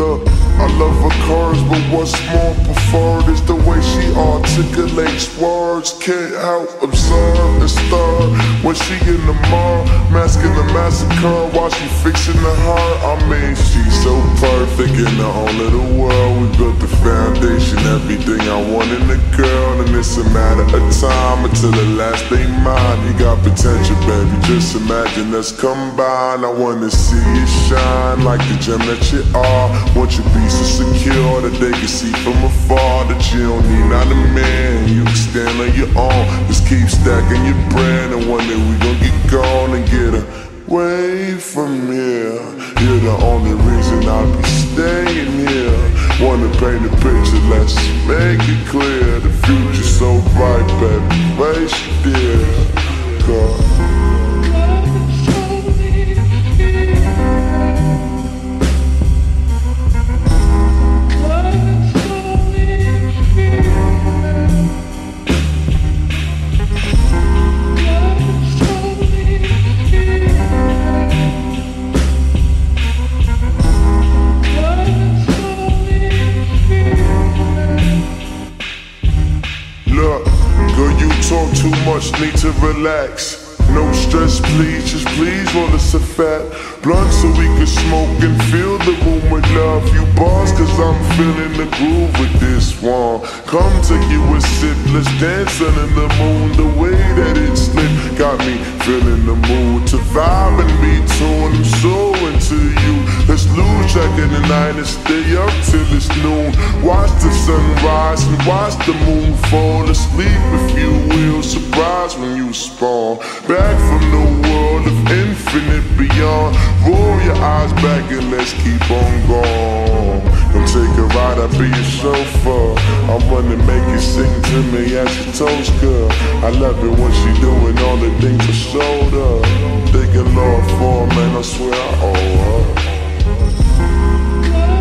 Look, I love her cars, but what's more preferred is the way she articulates words. Can't help observe and stir when she in the mall, masking the massacre while she fixing the heart. I mean, she's so perfect in the own little world. We built the foundation, everything I want in a girl, and it's a matter of time until the last day mine. You got potential, baby. Just imagine us combined. I wanna see you shine like the gem that you are. Want you be so secure that they can see from afar that you don't need not a man. You can stand on your own. Just keep stacking your brand, and one day we gon' get gone and get away from here. You're the only reason I'll be staying here. Wanna paint a picture, let's make it clear. The future's so bright, baby. Face it, dear. God. Talk too much, need to relax. No stress, please, just please roll us a fat blunt so we can smoke and feel the room with love. You boss, cause I'm feeling the groove with this one. Come take you a sip, let's dance under the moon. The way that it's lit got me feeling the mood to vibe and be tuned. I'm so. Track the night and stay up till it's noon. Watch the sunrise and watch the moon fall asleep if you will. Surprise when you spawn. Back from the world of infinite beyond. Roll your eyes back and let's keep on going. Come take a ride, I'll be your chauffeur. Uh. I wanna make you sing to me as you toast, girl. I love it when she doing all the things I showed her. Lord, for her, man, I swear I owe her. Go.